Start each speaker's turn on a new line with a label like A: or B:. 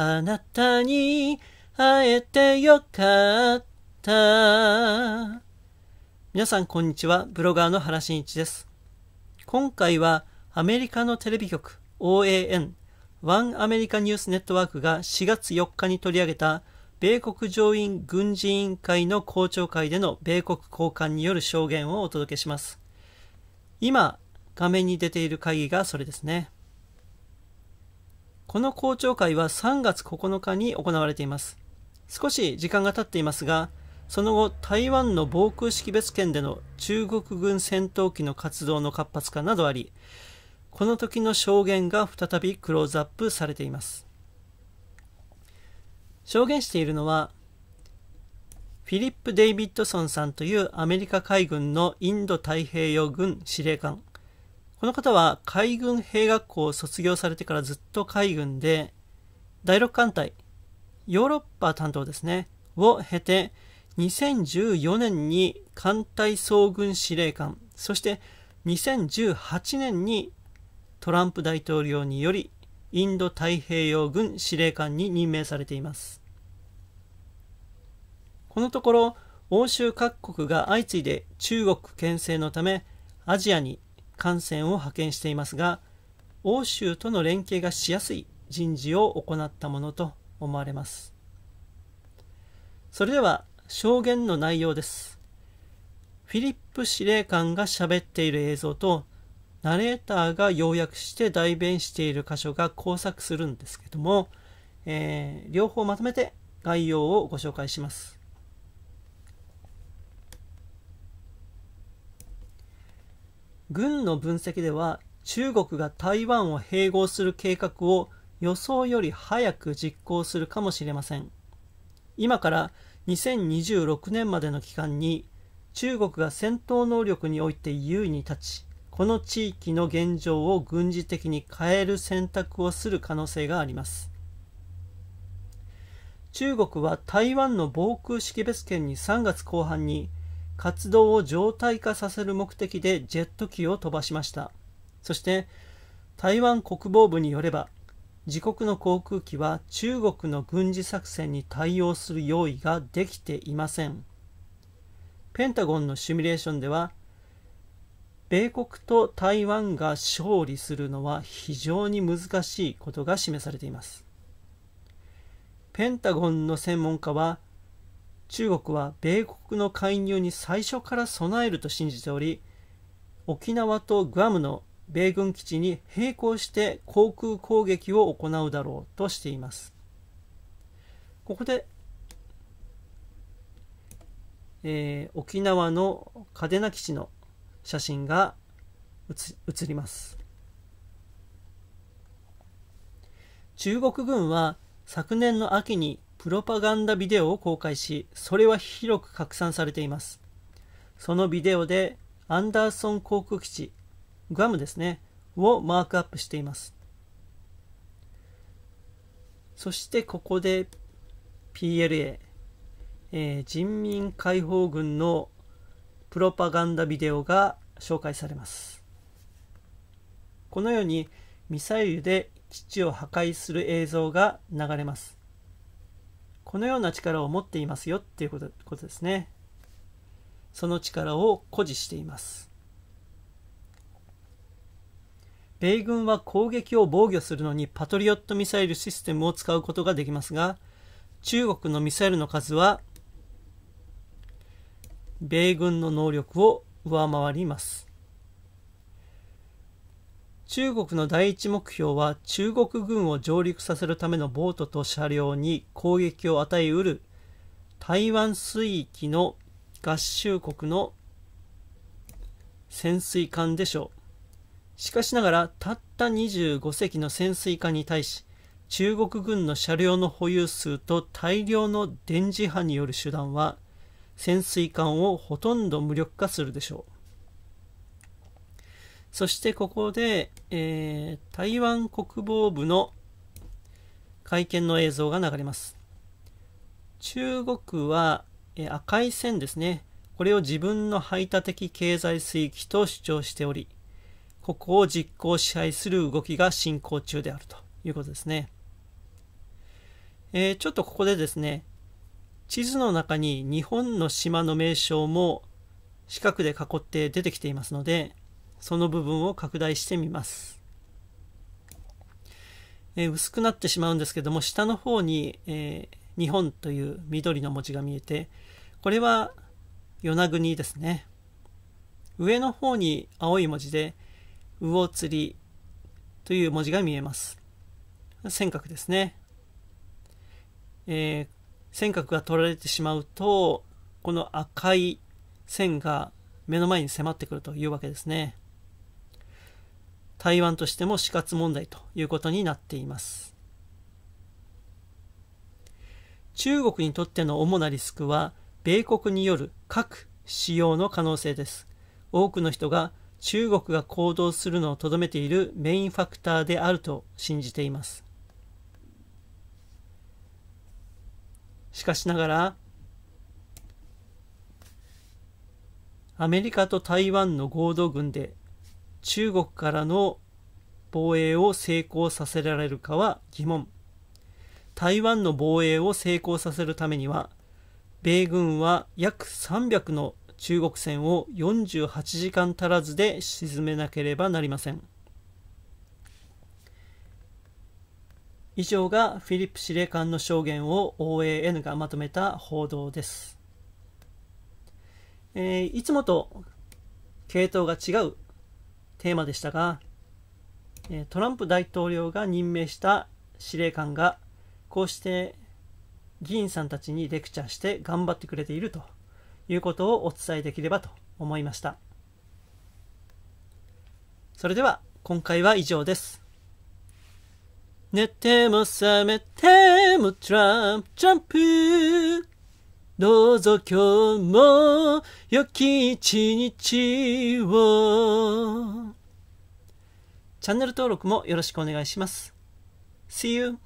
A: あなたに会えてよかった皆さんこんにちはブロガーの原真一です今回はアメリカのテレビ局 OAN ワンアメリカニュースネットワークが4月4日に取り上げた米国上院軍事委員会の公聴会での米国高官による証言をお届けします。今、画面に出ている会議がそれですね。この公聴会は3月9日に行われています。少し時間が経っていますが、その後、台湾の防空識別圏での中国軍戦闘機の活動の活発化などあり、この時の証言が再びクローズアップされています。証言しているのは、フィリップ・デイビッドソンさんというアメリカ海軍のインド太平洋軍司令官。この方は海軍兵学校を卒業されてからずっと海軍で、第6艦隊、ヨーロッパ担当ですね、を経て、2014年に艦隊総軍司令官、そして2018年にトランプ大統領によりインド太平洋軍司令官に任命されています。このところ欧州各国が相次いで中国牽制のためアジアに艦船を派遣していますが欧州との連携がしやすい人事を行ったものと思われますそれでは証言の内容ですフィリップ司令官が喋っている映像とナレーターが要約して代弁している箇所が交錯するんですけども、えー、両方まとめて概要をご紹介します。軍の分析では中国が台湾を併合する計画を予想より早く実行するかもしれません。今から2026年までの期間に中国が戦闘能力において優位に立ちこの地域の現状を軍事的に変える選択をする可能性があります中国は台湾の防空識別圏に3月後半に活動を常態化させる目的でジェット機を飛ばしましたそして台湾国防部によれば自国の航空機は中国の軍事作戦に対応する用意ができていませんペンタゴンのシミュレーションでは米国と台湾が勝利するのは非常に難しいことが示されています。ペンタゴンの専門家は中国は米国の介入に最初から備えると信じており沖縄とグアムの米軍基地に並行して航空攻撃を行うだろうとしています。ここで、えー、沖縄の嘉手納基地の写真が写ります。中国軍は昨年の秋にプロパガンダビデオを公開しそれは広く拡散されています。そのビデオでアンダーソン航空基地グアムですねをマークアップしています。そしてここで PLA、えー、人民解放軍のプロパガンダビデオが紹介されます。このようにミサイルで基地を破壊する映像が流れます。このような力を持っていますよっていうことことですね。その力を誇示しています。米軍は攻撃を防御するのにパトリオットミサイルシステムを使うことができますが中国のミサイルの数は米軍の能力を上回ります。中国の第一目標は中国軍を上陸させるためのボートと車両に攻撃を与えうる台湾水域の合衆国の潜水艦でしょうしかしながらたった25隻の潜水艦に対し中国軍の車両の保有数と大量の電磁波による手段は潜水艦をほとんど無力化するでしょう。そしてここで、えー、台湾国防部の会見の映像が流れます。中国は、えー、赤い線ですね。これを自分の排他的経済水域と主張しており、ここを実行支配する動きが進行中であるということですね。えー、ちょっとここでですね、地図の中に日本の島の名称も四角で囲って出てきていますので、その部分を拡大してみます。えー、薄くなってしまうんですけども、下の方に、えー、日本という緑の文字が見えて、これは与那国ですね。上の方に青い文字で、魚釣りという文字が見えます。尖閣ですね。えー、尖閣が取られてしまうと、この赤い線が目の前に迫ってくるというわけですね。台湾としても死活問題ということになっています。中国にとっての主なリスクは、米国による核使用の可能性です。多くの人が中国が行動するのをとどめているメインファクターであると信じています。しかしながら、アメリカと台湾の合同軍で中国からの防衛を成功させられるかは疑問。台湾の防衛を成功させるためには、米軍は約300の中国船を48時間足らずで沈めなければなりません。以上がフィリップ司令官の証言を OAN がまとめた報道です。えー、いつもと系統が違うテーマでしたが、トランプ大統領が任命した司令官がこうして議員さんたちにレクチャーして頑張ってくれているということをお伝えできればと思いました。それでは今回は以上です。寝ても覚めてもトランプジャンプどうぞ今日も良き一日をチャンネル登録もよろしくお願いします。See you!